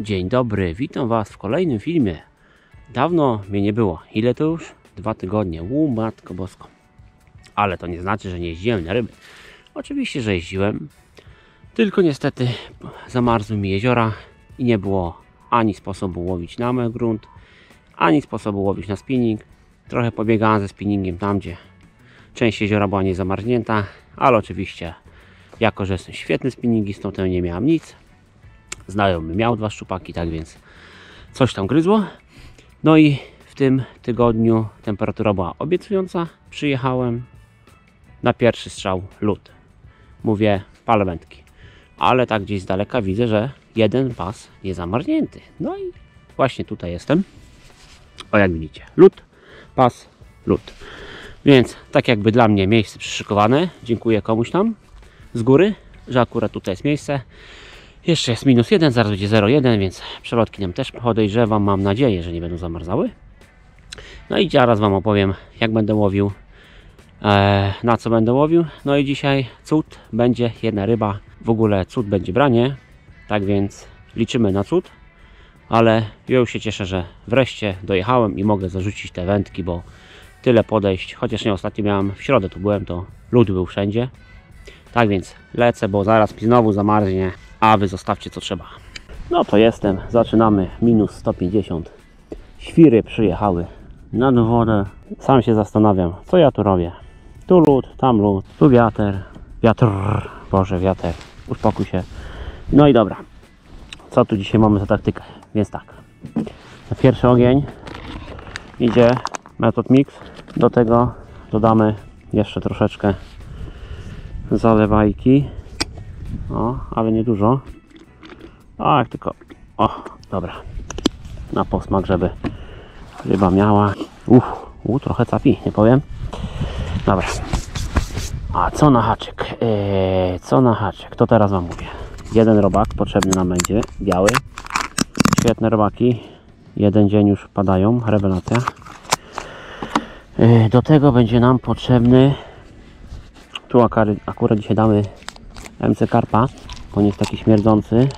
Dzień dobry, witam Was w kolejnym filmie. Dawno mnie nie było. Ile to już? Dwa tygodnie. Ł, matko bosko. Ale to nie znaczy, że nie jeździłem na ryby. Oczywiście, że jeździłem. Tylko niestety zamarzły mi jeziora i nie było ani sposobu łowić na mech grunt, ani sposobu łowić na spinning. Trochę pobiegałem ze spinningiem tam, gdzie część jeziora była niezamarznięta, ale oczywiście, jako że jestem świetny spinningistą, to nie miałem nic. Znajomy miał dwa szczupaki, tak więc coś tam gryzło. No i w tym tygodniu temperatura była obiecująca. Przyjechałem na pierwszy strzał lód. Mówię, palę wędki. Ale tak gdzieś z daleka widzę, że jeden pas jest zamarznięty. No i właśnie tutaj jestem. O jak widzicie, lód, pas, lód. Więc tak jakby dla mnie miejsce przyszykowane. Dziękuję komuś tam z góry, że akurat tutaj jest miejsce. Jeszcze jest minus 1, zaraz będzie 0,1, więc przelotki nam też podejrzewam. Mam nadzieję, że nie będą zamarzały. No i zaraz Wam opowiem, jak będę łowił, e, na co będę łowił. No i dzisiaj cud będzie jedna ryba. W ogóle cud będzie branie, tak więc liczymy na cud. Ale ja już się cieszę, że wreszcie dojechałem i mogę zarzucić te wędki, bo tyle podejść. Chociaż nie ostatnio miałem w środę tu byłem, to lód był wszędzie. Tak więc lecę, bo zaraz mi znowu zamarznie, a wy zostawcie co trzeba. No to jestem, zaczynamy minus 150. Świry przyjechały nad wodę. Sam się zastanawiam, co ja tu robię. Tu lód, tam lód, tu wiatr, wiatr, Boże wiatr, uspokój się. No i dobra, co tu dzisiaj mamy za taktykę? Więc tak, na pierwszy ogień idzie metod mix. Do tego dodamy jeszcze troszeczkę zalewajki. O, ale nie dużo. Tak, tylko. O, dobra. Na posmak, żeby ryba miała. Uff, u, trochę capi, nie powiem. Dobra. A co na haczyk? Eee, co na haczyk? To teraz Wam mówię. Jeden robak potrzebny nam będzie, biały. Świetne robaki. Jeden dzień już padają, rewelacja. Eee, do tego będzie nam potrzebny tu akurat dzisiaj damy MC Karpa. On jest taki śmierdzący.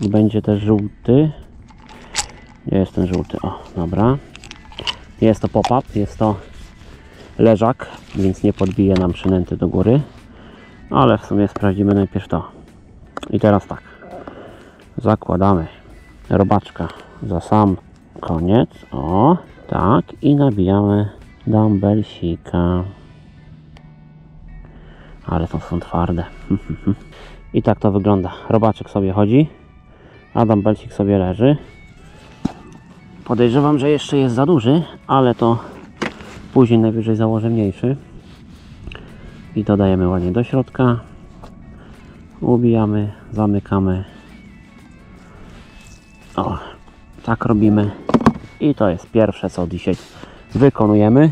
I będzie też żółty. Gdzie jest ten żółty? O, dobra. Jest to pop-up, jest to leżak, więc nie podbije nam przynęty do góry. Ale w sumie sprawdzimy najpierw to. I teraz tak. Zakładamy robaczka za sam koniec. O, tak. I nabijamy dumbbellsika ale to są twarde. I tak to wygląda. Robaczek sobie chodzi, Adam Belcik sobie leży. Podejrzewam, że jeszcze jest za duży, ale to później najwyżej założę mniejszy. I dodajemy ładnie do środka. Ubijamy, zamykamy. O, tak robimy. I to jest pierwsze, co dzisiaj wykonujemy.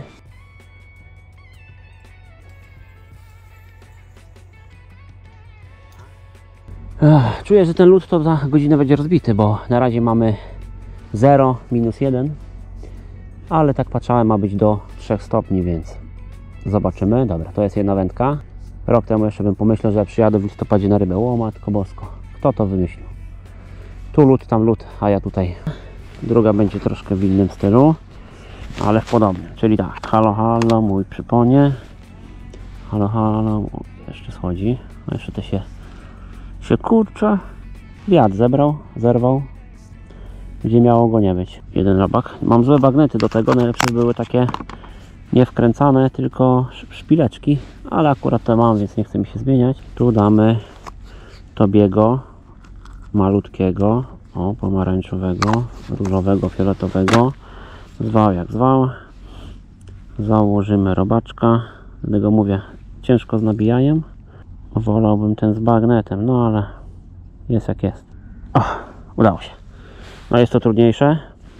Czuję, że ten lód to za godzinę będzie rozbity, bo na razie mamy 0, minus 1, ale tak patrzałem, ma być do 3 stopni, więc zobaczymy. Dobra, to jest jedna wędka. Rok temu jeszcze bym pomyślał, że przyjadę w listopadzie na rybę. O matko bosko, kto to wymyślił? Tu lód, tam lód, a ja tutaj. Druga będzie troszkę w innym stylu, ale w podobnym, czyli tak, halo, halo, mój przyponie. Halo, halo, jeszcze schodzi, a jeszcze te się się kurczę wiatr zebrał, zerwał. Gdzie miało go nie być? Jeden robak. Mam złe bagnety do tego, najlepsze były takie nie wkręcane, tylko szpileczki. Ale akurat to mam, więc nie chce mi się zmieniać. Tu damy tobiego malutkiego o, pomarańczowego, różowego, fioletowego. Zwał jak zwał. Założymy robaczka. Dlatego mówię, ciężko z nabijaniem Wolałbym ten z bagnetem, no ale jest jak jest. O, udało się. No jest to trudniejsze,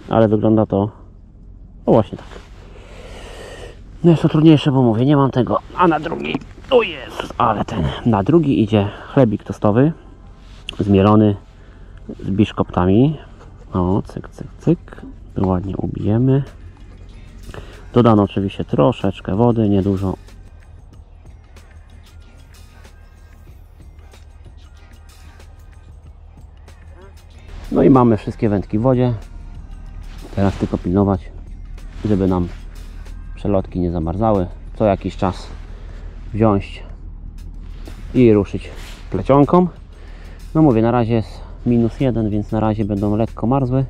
ale wygląda to o właśnie tak. No jest to trudniejsze, bo mówię, nie mam tego. A na drugi, o jest, ale ten, na drugi idzie chlebik tostowy, zmielony z biszkoptami. O, cyk, cyk, cyk. Ładnie ubijemy. Dodano oczywiście troszeczkę wody, niedużo, No i mamy wszystkie wędki w wodzie. Teraz tylko pilnować, żeby nam przelotki nie zamarzały. Co jakiś czas wziąć i ruszyć plecionką. No mówię, na razie jest minus jeden, więc na razie będą lekko marzły,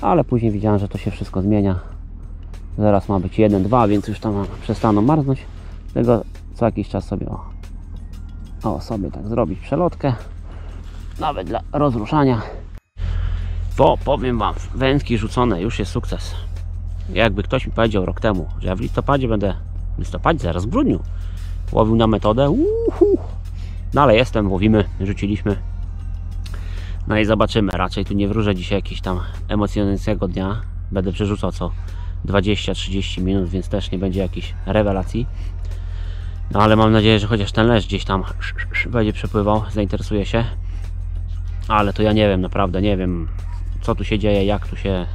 ale później widziałem, że to się wszystko zmienia. Zaraz ma być 1-2, więc już tam przestaną marznąć. Tego co jakiś czas sobie o, o sobie tak zrobić przelotkę. Nawet dla rozruszania. Bo powiem Wam, wędki rzucone już jest sukces. Jakby ktoś mi powiedział rok temu, że ja w listopadzie będę, w listopadzie, zaraz w grudniu, łowił na metodę, uhu. no ale jestem, łowimy, rzuciliśmy. No i zobaczymy, raczej tu nie wróżę dzisiaj jakiegoś tam emocjonującego dnia. Będę przerzucał co 20-30 minut, więc też nie będzie jakiejś rewelacji. No ale mam nadzieję, że chociaż ten leż gdzieś tam będzie przepływał, zainteresuje się. Ale to ja nie wiem, naprawdę nie wiem, co tu się dzieje, jak tu się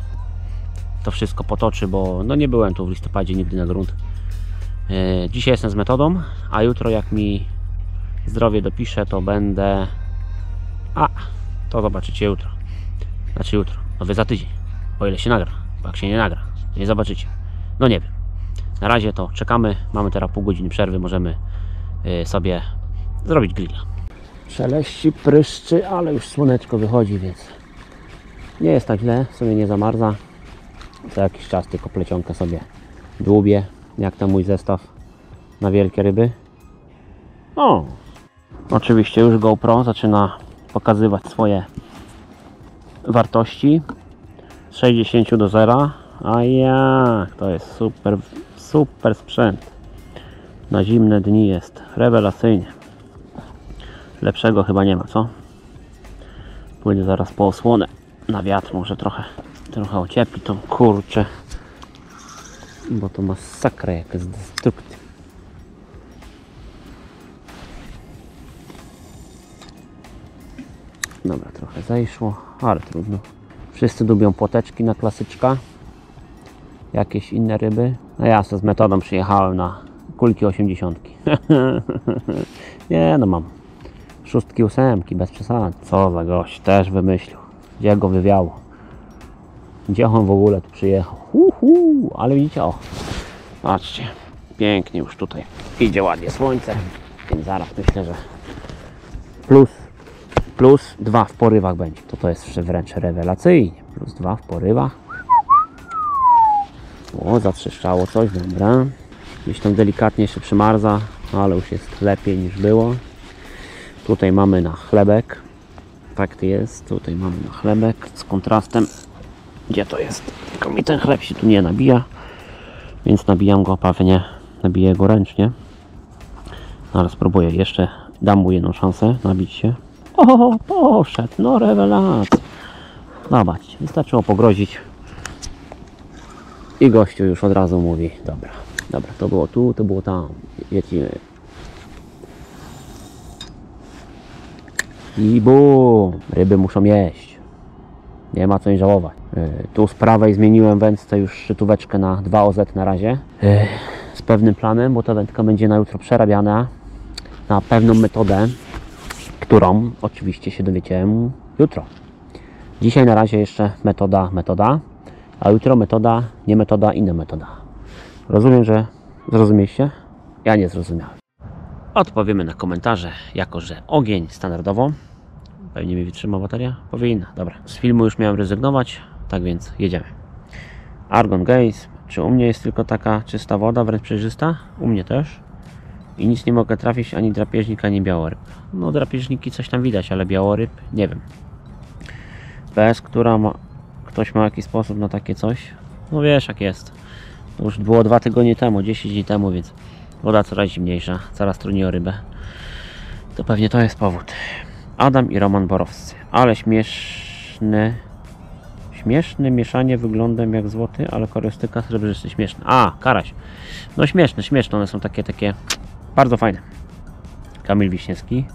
to wszystko potoczy, bo no nie byłem tu w listopadzie nigdy na grunt. Yy, Dzisiaj jestem z metodą, a jutro jak mi zdrowie dopisze, to będę... A, to zobaczycie jutro. Znaczy jutro, no wy za tydzień, o ile się nagra, bo jak się nie nagra, nie zobaczycie. No nie wiem. Na razie to czekamy, mamy teraz pół godziny przerwy, możemy yy, sobie zrobić grilla. Szeleści, pryszczy, ale już słoneczko wychodzi, więc nie jest tak źle, w sumie nie zamarza. Co jakiś czas tylko plecionkę sobie dłubię, jak tam mój zestaw na wielkie ryby. O! Oczywiście już GoPro zaczyna pokazywać swoje wartości z 60 do 0. A jak, to jest super, super sprzęt. Na zimne dni jest rewelacyjnie. Lepszego chyba nie ma, co? Pójdę zaraz po osłonę na wiatr, może trochę, trochę ociepli tą kurczę. Bo to masakra jak jest destrukcja. Dobra, trochę zejszło, ale trudno. Wszyscy lubią płoteczki na klasyczka. Jakieś inne ryby. No ja z metodą przyjechałem na kulki 80. Nie no mam szóstki, ósemki, bez przesady. Co za gość, też wymyślił. Gdzie go wywiało? Gdzie on w ogóle tu przyjechał? Uhu, ale widzicie, o, patrzcie, pięknie już tutaj idzie ładnie słońce, więc zaraz myślę, że plus, plus dwa w porywach będzie. To to jest wręcz rewelacyjnie. Plus dwa w porywach. O, zatrzeszczało coś, dobra. Gdzieś tam delikatnie jeszcze przymarza, ale już jest lepiej niż było. Tutaj mamy na chlebek. To jest. Tutaj mamy chlebek z kontrastem. Gdzie to jest? Tylko mi ten chleb się tu nie nabija. Więc nabijam go pewnie. Nabiję go ręcznie. Ale spróbuję jeszcze. Dam mu jedną szansę nabić się. O, poszedł. No rewelacja. Zobaczcie, wystarczyło pogrozić. I gościu już od razu mówi, dobra, dobra, to było tu, to było tam. Wiecie, I bum! Ryby muszą jeść. Nie ma co im żałować. Yy, tu z prawej zmieniłem wędce już szczytóweczkę na 2 OZ na razie. Yy, z pewnym planem, bo ta wędka będzie na jutro przerabiana na pewną metodę, którą oczywiście się dowiecie jutro. Dzisiaj na razie jeszcze metoda, metoda, a jutro metoda, nie metoda, inna metoda. Rozumiem, że zrozumieliście? Ja nie zrozumiałem. Odpowiemy na komentarze, jako że ogień standardowo. Pewnie mi wytrzyma bateria? Powinna, dobra. Z filmu już miałem rezygnować, tak więc jedziemy. Argon Gaze. Czy u mnie jest tylko taka czysta woda, wręcz przejrzysta? U mnie też. I nic nie mogę trafić, ani drapieżnik, ani białoryb. No drapieżniki coś tam widać, ale białoryb nie wiem. Bez, która ma... Ktoś ma jakiś sposób na takie coś? No wiesz jak jest. To już było dwa tygodnie temu, 10 dni temu, więc woda coraz zimniejsza, coraz trudniej o rybę. To pewnie to jest powód. Adam i Roman Borowscy. Ale śmieszne. Śmieszne mieszanie wyglądem jak złoty, ale kolorystyka srebrzysty. Śmieszne. A, karaś. No śmieszne, śmieszne. One są takie, takie bardzo fajne. Kamil Wiśniewski.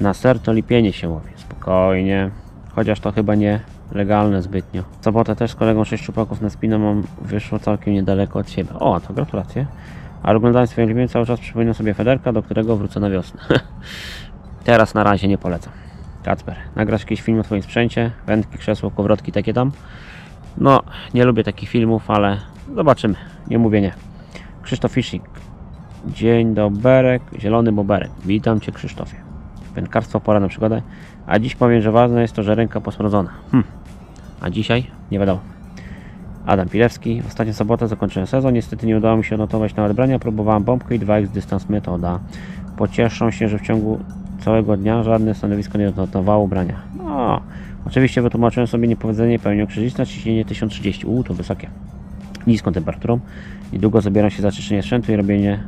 Na ser to lipienie się łowi. Spokojnie. Chociaż to chyba nie legalne zbytnio. W sobotę też z kolegą 6 szczupaków na spinę mam wyszło całkiem niedaleko od siebie. O, to gratulacje. Ale oglądając swoje lipienie cały czas przypominam sobie Federka, do którego wrócę na wiosnę. Teraz na razie nie polecam. Kacper, nagrasz jakiś film o Twoim sprzęcie? Wędki, krzesło, kowrotki, takie tam? No, nie lubię takich filmów, ale zobaczymy. Nie mówię nie. Krzysztof Fishing. Dzień doberek, zielony boberek. Witam Cię Krzysztofie. Wędkarstwo pora na przygodę. A dziś powiem, że ważne jest to, że ręka posmrodzona. Hm. A dzisiaj? Nie wiadomo. Adam Pilewski. W ostatnią sobotę zakończyłem sezon. Niestety nie udało mi się odnotować nawet brania. Próbowałem bombkę i 2x dystans metoda. Pocieszą się, że w ciągu całego dnia żadne stanowisko nie odnotowało brania. No, oczywiście wytłumaczyłem sobie niepowodzenie pełnią krzyżista, ciśnienie 1030. U, to wysokie. Niską temperaturą. Niedługo zabieram się za czyszczenie sprzętu i robienie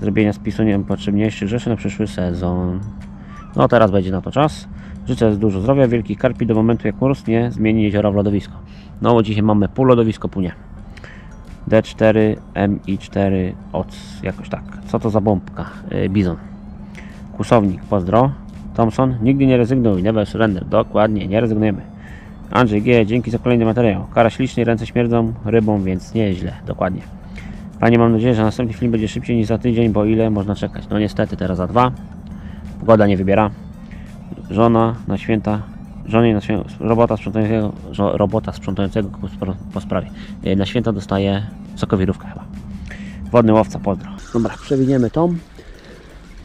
zrobienia spisu niepotrzebniejszych rzeczy na przyszły sezon. No teraz będzie na to czas. Życzę dużo zdrowia, wielkich karpi do momentu jak mróz nie zmieni jeziora w lodowisko. No dzisiaj mamy pół lodowisko, pół nie. D4, MI4, OC, jakoś tak. Co to za bombka? Yy, Bizon. Kusownik, pozdro. Thompson, nigdy nie rezygnuj, never surrender. Dokładnie, nie rezygnujemy. Andrzej G, dzięki za kolejny materiał. Kara ślicznie, ręce śmierdzą rybą, więc nieźle. Dokładnie. Panie, mam nadzieję, że następny film będzie szybciej niż za tydzień, bo ile można czekać? No niestety, teraz za dwa. Pogoda nie wybiera. Żona na święta, żonie na święta, robota sprzątającego, żo- robota sprzątającego po, spra- po sprawie. E, Na święta dostaje sokowirówkę chyba. Wodny łowca, pozdro. Dobra, przewiniemy tą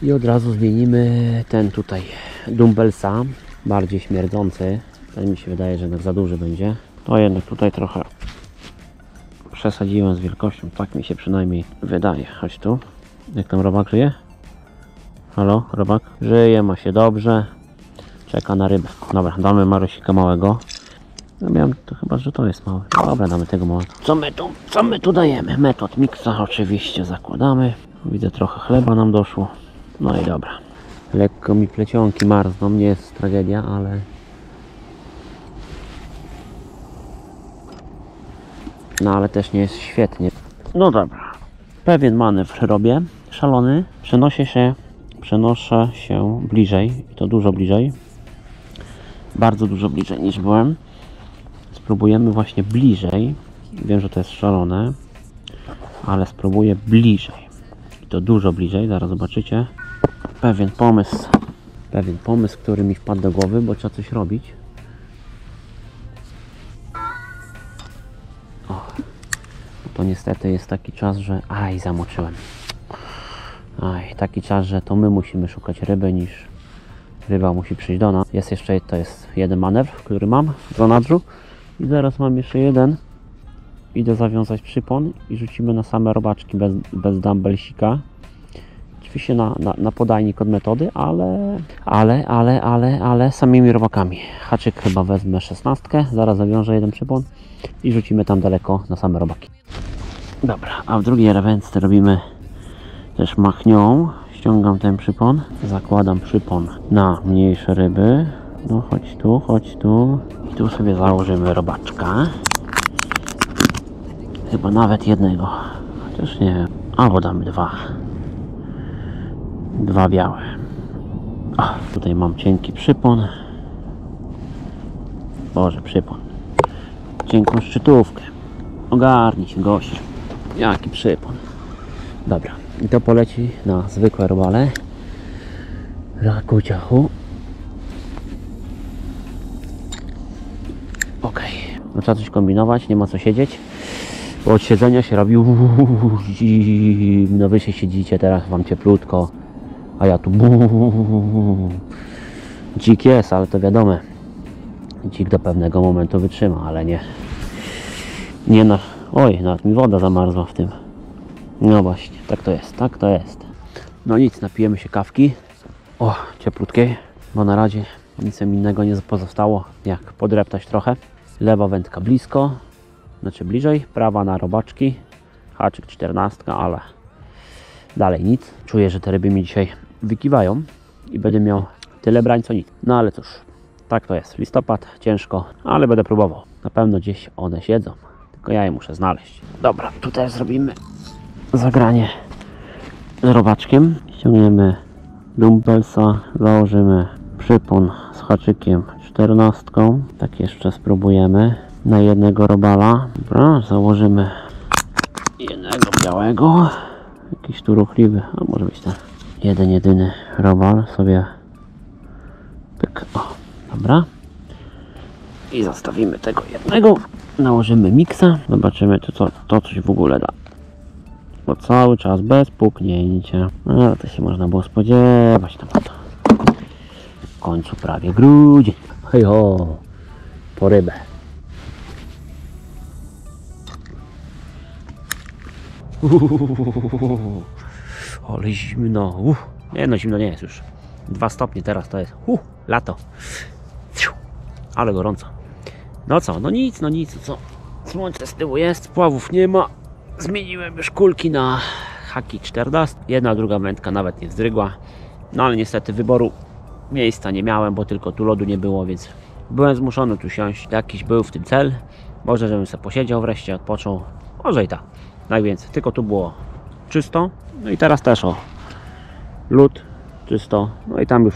i od razu zmienimy ten tutaj dumbbellsa, bardziej śmierdzący. Ten mi się wydaje, że jednak za duży będzie. To jednak tutaj trochę przesadziłem z wielkością, tak mi się przynajmniej wydaje. Chodź tu. Jak tam robak żyje? Halo, robak? Żyje, ma się dobrze. Czeka na rybę. Dobra, damy Marosika małego. Ja miałem to chyba, że to jest mały. Dobra, damy tego małego. Co my tu, co my tu dajemy? Metod miksa oczywiście zakładamy. Widzę trochę chleba nam doszło. No i dobra. Lekko mi plecionki marzną, nie jest tragedia, ale No ale też nie jest świetnie. No dobra. Pewien manewr robię. Szalony. Przenoszę się, przenoszę się bliżej. I to dużo bliżej. Bardzo dużo bliżej niż byłem. Spróbujemy właśnie bliżej. Wiem, że to jest szalone. Ale spróbuję bliżej. I to dużo bliżej. Zaraz zobaczycie. Pewien pomysł. Pewien pomysł, który mi wpadł do głowy, bo trzeba coś robić. to niestety jest taki czas, że aj, zamoczyłem. Aj, taki czas, że to my musimy szukać ryby niż ryba musi przyjść do nas. Jest jeszcze, to jest jeden manewr, który mam w zanadrzu i zaraz mam jeszcze jeden. Idę zawiązać przypon i rzucimy na same robaczki bez, bez dumbbellsika. Oczywiście na, na, na podajnik od metody, ale, ale, ale, ale, ale samymi robakami. Haczyk chyba wezmę 16, zaraz zawiążę jeden przypon i rzucimy tam daleko na same robaki. Dobra, a w drugiej rewędce robimy też machnią. Ściągam ten przypon, zakładam przypon na mniejsze ryby. No chodź tu, chodź tu. I tu sobie założymy robaczka. Chyba nawet jednego. Chociaż nie wiem. Albo damy dwa. Dwa białe. O, tutaj mam cienki przypon. Boże, przypon. Cienką szczytówkę. Ogarnij się, gościu. Jaki przypon. Dobra. I to poleci na zwykłe robale. Raku ciachu. Ok. No trzeba coś kombinować, nie ma co siedzieć. Bo od siedzenia się robi No wy się siedzicie teraz, wam cieplutko. A ja tu Dzik jest, ale to wiadomo. Dzik do pewnego momentu wytrzyma, ale nie. Nie na. Oj, nawet mi woda zamarzła w tym. No właśnie, tak to jest, tak to jest. No nic, napijemy się kawki. O, cieplutkiej, bo na razie nic mi innego nie pozostało, jak podreptać trochę. Lewa wędka blisko, znaczy bliżej, prawa na robaczki. Haczyk 14, ale dalej nic. Czuję, że te ryby mi dzisiaj wykiwają i będę miał tyle brań co nic. No ale cóż, tak to jest. Listopad, ciężko, ale będę próbował. Na pewno gdzieś one siedzą, tylko ja je muszę znaleźć. Dobra, tutaj zrobimy zagranie z robaczkiem. Ściągniemy dumbbellsa, założymy przypon z haczykiem 14. Tak jeszcze spróbujemy na jednego robala. Dobra, założymy jednego białego. Jakiś tu ruchliwy, a może być ten jeden jedyny robal sobie pyk, o, Dobra. I zostawimy tego jednego. Nałożymy miksa. Zobaczymy, czy to, to coś w ogóle da. Bo cały czas bez puknięcia. No, Ale to się można było spodziewać. Tam to. W końcu prawie grudzień. Hej ho, po rybę. Uhuhuhuhu. Ale zimno. Uff. Nie no, zimno nie jest już. Dwa stopnie teraz to jest. Uh, lato. Ale gorąco. No co, no nic, no nic, co? Słońce z tyłu jest, pławów nie ma. Zmieniłem już kulki na haki 14. Jedna, druga wędka nawet nie zdrygła. No ale niestety wyboru miejsca nie miałem, bo tylko tu lodu nie było, więc byłem zmuszony tu siąść. Jakiś był w tym cel. Może żebym sobie posiedział wreszcie, odpoczął. Może i tak. Tak więc tylko tu było czysto. No i teraz też o lód czysto. No i tam już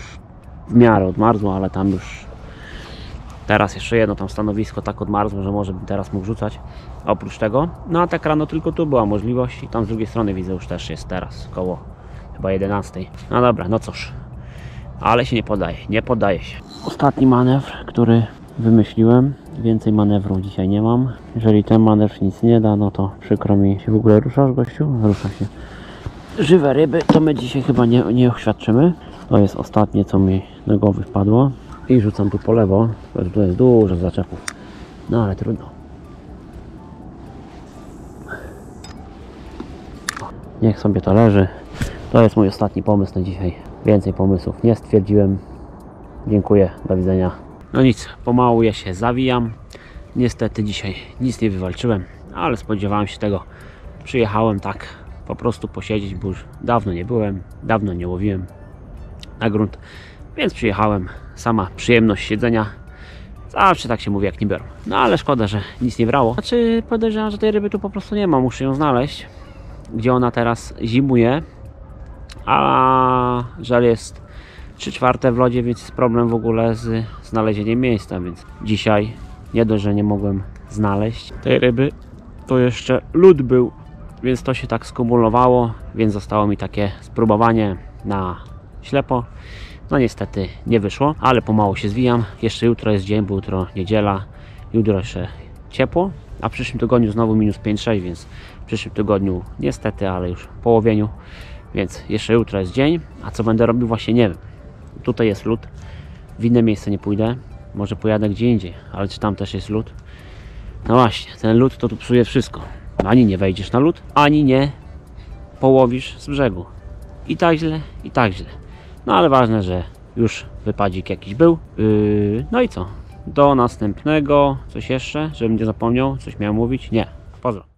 w miarę odmarzło, ale tam już teraz jeszcze jedno tam stanowisko tak odmarzło, że może bym teraz mógł rzucać. Oprócz tego, no a tak rano tylko tu była możliwość i tam z drugiej strony widzę już też jest teraz koło chyba 11. No dobra, no cóż. Ale się nie podaje, nie podaje się. Ostatni manewr, który wymyśliłem. Więcej manewrów dzisiaj nie mam. Jeżeli ten manewr nic nie da, no to przykro mi. Się w ogóle ruszasz, gościu? Rusza się. Żywe ryby to my dzisiaj chyba nie, nie oświadczymy. To jest ostatnie, co mi do głowy wpadło. I rzucam tu po lewo. To jest dużo zaczepów. No ale trudno. Niech sobie to leży. To jest mój ostatni pomysł na dzisiaj. Więcej pomysłów nie stwierdziłem. Dziękuję, do widzenia. No nic, pomału ja się zawijam. Niestety dzisiaj nic nie wywalczyłem, ale spodziewałem się tego. Przyjechałem tak po prostu posiedzieć, bo już dawno nie byłem, dawno nie łowiłem na grunt, więc przyjechałem. Sama przyjemność siedzenia. Zawsze tak się mówi, jak nie biorą. No ale szkoda, że nic nie brało. Znaczy, podejrzewam, że tej ryby tu po prostu nie ma. Muszę ją znaleźć, gdzie ona teraz zimuje. A żal jest 3 czwarte w lodzie, więc jest problem w ogóle z znalezieniem miejsca, więc dzisiaj nie dość, że nie mogłem znaleźć tej ryby, to jeszcze lód był, więc to się tak skumulowało, więc zostało mi takie spróbowanie na ślepo. No niestety nie wyszło, ale pomału się zwijam. Jeszcze jutro jest dzień, bo jutro niedziela, jutro jeszcze ciepło, a w przyszłym tygodniu znowu minus 5-6, więc w przyszłym tygodniu niestety, ale już po łowieniu, więc jeszcze jutro jest dzień, a co będę robił właśnie nie wiem. Tutaj jest lód, w inne miejsce nie pójdę, może pojadę gdzie indziej, ale czy tam też jest lód? No właśnie, ten lód to tu psuje wszystko. Ani nie wejdziesz na lód, ani nie połowisz z brzegu. I tak źle, i tak źle. No ale ważne, że już wypadzik jakiś był. Yy, no i co? Do następnego. Coś jeszcze? Żebym nie zapomniał? Coś miałem mówić? Nie. Pozdro.